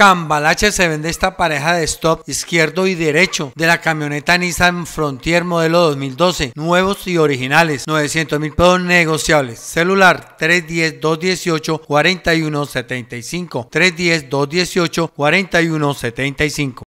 Cambalache se vende esta pareja de stop izquierdo y derecho de la camioneta Nissan Frontier modelo 2012, nuevos y originales, 900 mil pesos negociables. Celular 310-218-4175, 310-218-4175.